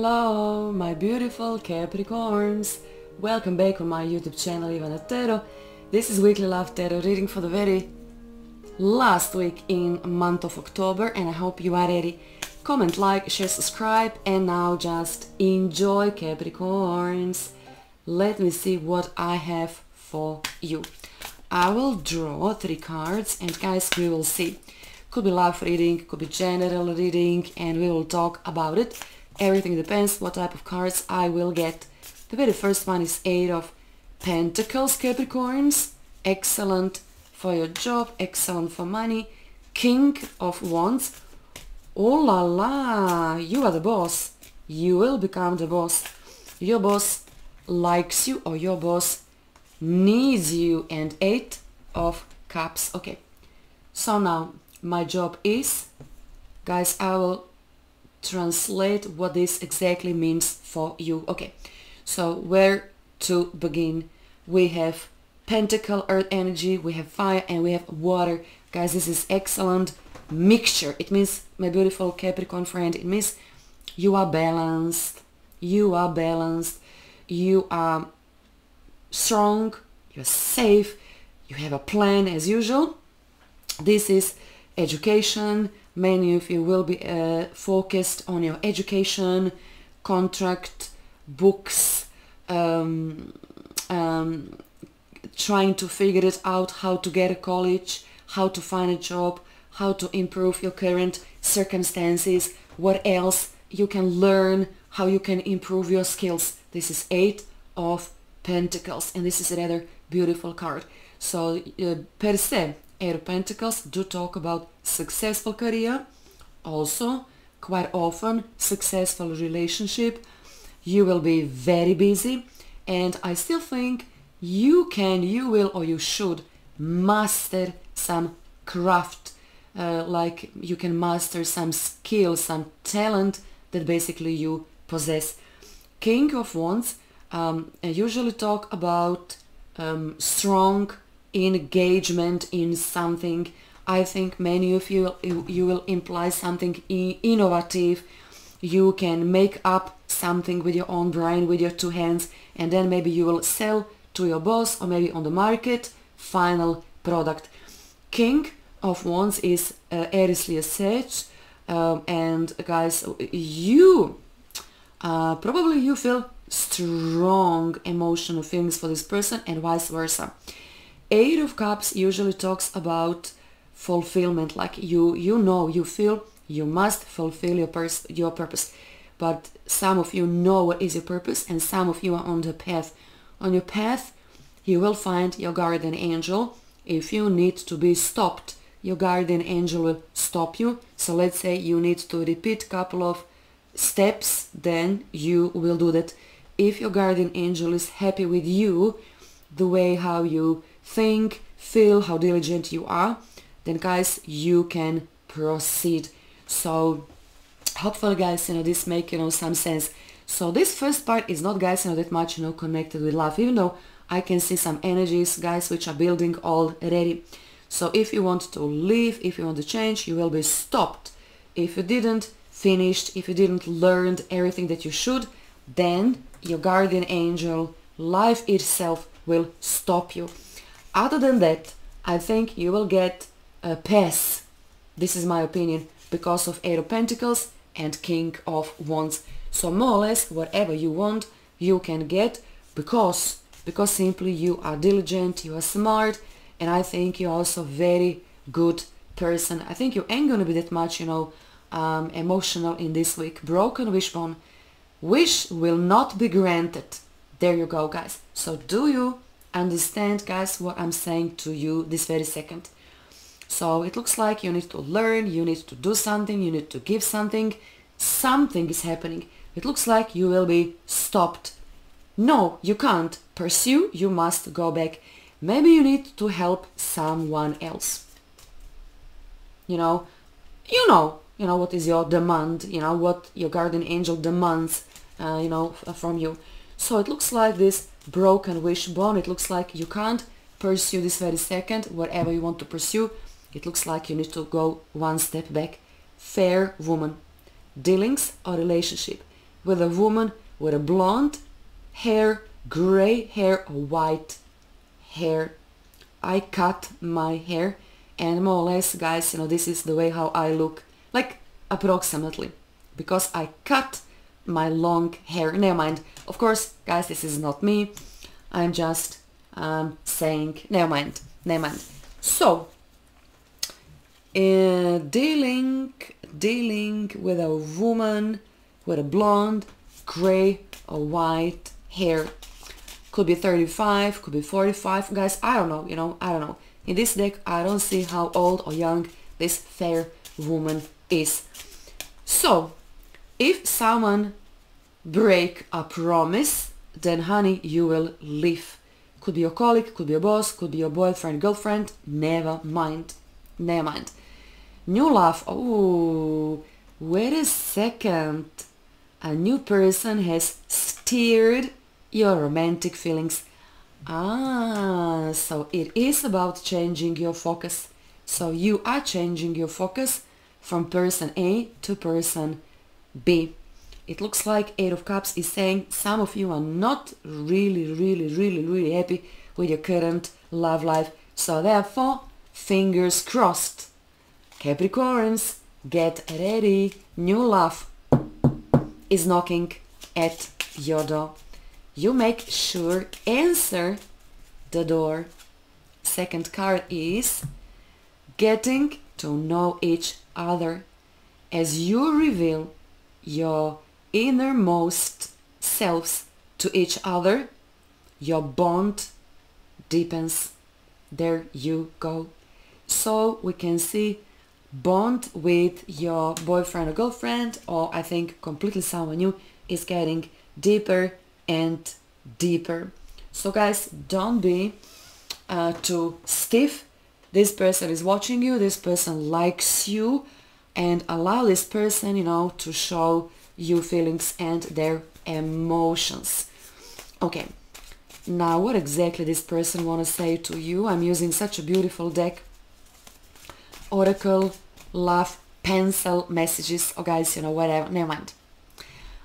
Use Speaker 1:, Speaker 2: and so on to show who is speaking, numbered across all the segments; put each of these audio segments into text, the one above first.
Speaker 1: Hello, my beautiful Capricorns. Welcome back on my YouTube channel Ivana Tarot. This is weekly love tarot reading for the very last week in month of October and I hope you are ready. Comment, like, share, subscribe and now just enjoy Capricorns. Let me see what I have for you. I will draw three cards and guys we will see. Could be love reading, could be general reading and we will talk about it. Everything depends what type of cards I will get. The very first one is Eight of Pentacles, Capricorns. Excellent for your job, excellent for money. King of Wands. Oh la la, you are the boss. You will become the boss. Your boss likes you or your boss needs you. And Eight of Cups. Okay, so now my job is, guys, I will translate what this exactly means for you. Okay, so where to begin? We have pentacle, earth energy, we have fire, and we have water. Guys, this is excellent mixture. It means, my beautiful Capricorn friend, it means you are balanced. You are balanced. You are strong. You're safe. You have a plan as usual. This is education, many of you will be uh, focused on your education, contract, books, um, um, trying to figure it out how to get a college, how to find a job, how to improve your current circumstances, what else you can learn, how you can improve your skills. This is Eight of Pentacles and this is a rather beautiful card. So uh, per se, Of Pentacles do talk about successful career, also quite often successful relationship. You will be very busy and I still think you can, you will or you should master some craft uh, like you can master some skill, some talent that basically you possess. King of Wands um, usually talk about um, strong engagement in something. I think many of you, you will imply something innovative. You can make up something with your own brain, with your two hands, and then maybe you will sell to your boss or maybe on the market, final product. King of Wands is uh, Aries Leo Sage, um, and guys, you, uh, probably you feel strong emotional feelings for this person and vice versa. Eight of Cups usually talks about fulfillment, like you you know, you feel you must fulfill your, pers- your purpose. But some of you know what is your purpose and some of you are on the path. On your path, you will find your guardian angel. If you need to be stopped, your guardian angel will stop you. So let's say you need to repeat a couple of steps, then you will do that. If your guardian angel is happy with you, the way how you think, feel how diligent you are, then guys, you can proceed. So hopefully guys, you know, this make, you know, some sense. So this first part is not guys, you know, that much, you know, connected with love, even though I can see some energies, guys, which are building already. So if you want to leave, if you want to change, you will be stopped. If you didn't finished, if you didn't learn everything that you should, then your guardian angel, life itself will stop you. Other than that, I think you will get a pass. This is my opinion because of Eight of Pentacles and King of Wands. So more or less whatever you want, you can get because because simply you are diligent, you are smart, and I think you're also very good person. I think you ain't gonna be that much, you know, um, emotional in this week. Broken wishbone. Wish will not be granted. There you go, guys. So do you understand guys what I'm saying to you this very second. So it looks like you need to learn, you need to do something, you need to give something, something is happening. It looks like you will be stopped. No, you can't pursue, you must go back. Maybe you need to help someone else. You know, you know, you know what is your demand, you know what your guardian angel demands, uh, you know, from you. So it looks like this broken wishbone. It looks like you can't pursue this very second, whatever you want to pursue. It looks like you need to go one step back. Fair woman. Dealings or relationship. with a woman with a blonde hair, gray hair, white hair. I cut my hair and more or less guys, you know, this is the way how I look, like approximately, because I cut my long hair. Never mind. Of course, guys, this is not me. I'm just um, saying, never mind, never mind. So, uh, dealing, dealing with a woman with a blonde, gray or white hair. Could be 35, could be 45. Guys, I don't know, you know, I don't know. In this deck, I don't see how old or young this fair woman is. So, if someone break a promise, then honey, you will leave. Could be your colleague, could be your boss, could be your boyfriend, girlfriend, never mind. Never mind. New love, oh, wait a second. A new person has steered your romantic feelings. Ah, so it is about changing your focus. So you are changing your focus from person A to person B. It looks like Eight of Cups is saying some of you are not really, really, really, really happy with your current love life. So therefore, fingers crossed. Capricorns, get ready. New love is knocking at your door. You make sure answer the door. Second card is getting to know each other as you reveal your innermost selves to each other. Your bond deepens. There you go. So we can see bond with your boyfriend or girlfriend or I think completely someone new is getting deeper and deeper. So guys don't be uh, too stiff. This person is watching you. This person likes you and allow this person you know to show you feelings and their emotions. Okay now what exactly this person want to say to you? I'm using such a beautiful deck. Oracle love pencil messages. Oh guys you know whatever never mind.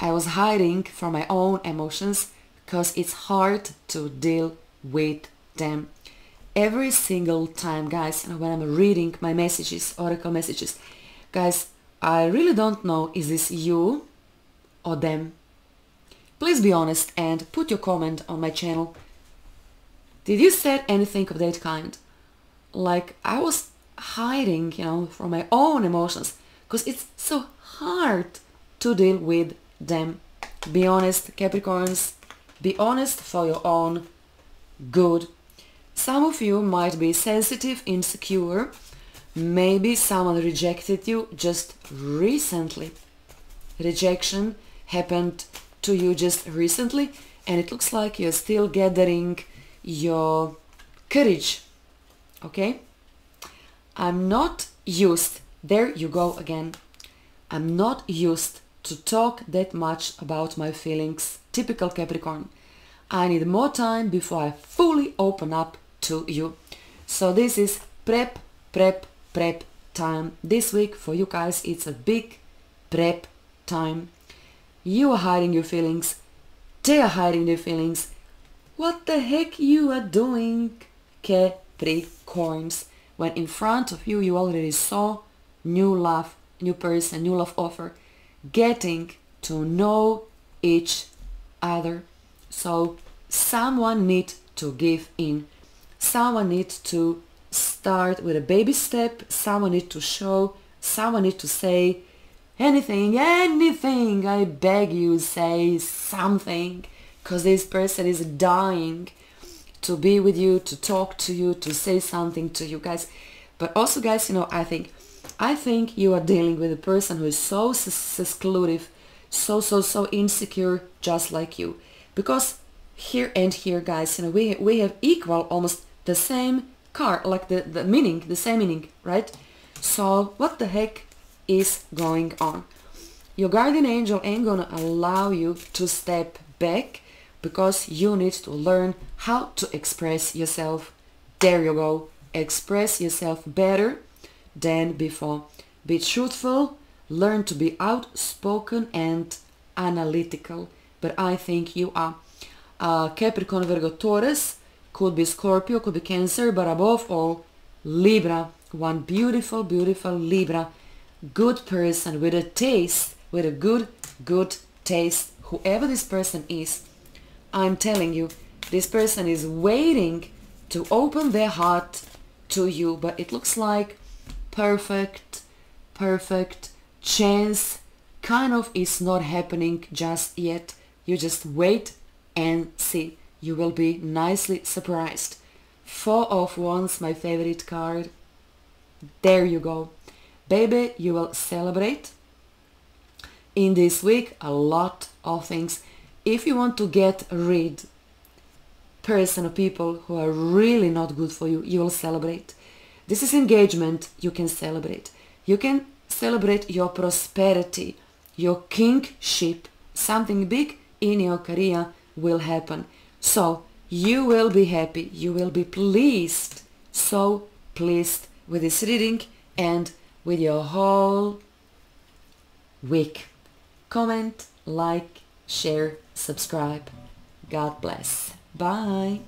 Speaker 1: I was hiding from my own emotions because it's hard to deal with them. Every single time guys you know, when i'm reading my messages oracle messages guys i really don't know is this you or them please be honest and put your comment on my channel did you say anything of that kind like i was hiding, you know, from my own emotions because it's so hard to deal with them. Be honest, Capricorns, be honest for your own good. Some of you might be sensitive, insecure. Maybe someone rejected you just recently. Rejection happened to you just recently and it looks like you're still gathering your courage. Okay? I'm not used, there you go again, I'm not used to talk that much about my feelings, typical Capricorn. I need more time before I fully open up to you. So this is prep, prep, prep time. This week for you guys it's a big prep time. You are hiding your feelings, they are hiding their feelings. What the heck you are doing, Capricorns? when in front of you you already saw new love, new person, new love offer, getting to know each other. So someone need to give in. Someone need to start with a baby step. Someone need to show. Someone need to say anything, anything. I beg you, say something. Because this person is dying to be with you, to talk to you, to say something to you guys. But also guys, you know, I think I think you are dealing with a person who is so seclusive, so, so, so insecure, just like you. Because here and here, guys, you know, we, we have equal, almost the same car, like the, the meaning, the same meaning, right? So what the heck is going on? Your guardian angel ain't gonna allow you to step back because you need to learn how to express yourself. There you go. Express yourself better than before. Be truthful, learn to be outspoken and analytical, but I think you are. Uh, Capricorn, Virgo, Taurus, could be Scorpio, could be Cancer, but above all, Libra, one beautiful, beautiful Libra, good person with a taste, with a good, good taste, whoever this person is. I'm telling you, this person is waiting to open their heart to you, but it looks like perfect, perfect chance kind of is not happening just yet. You just wait and see. You will be nicely surprised. Four of Wands, my favorite card. There you go. Baby, you will celebrate in this week a lot of things. If you want to get rid person or people who are really not good for you, you will celebrate. This is engagement, you can celebrate. You can celebrate your prosperity, your kingship, something big in your career will happen. So you will be happy, you will be pleased, so pleased with this reading and with your whole week. Comment, like, share, subscribe. God bless. Bye.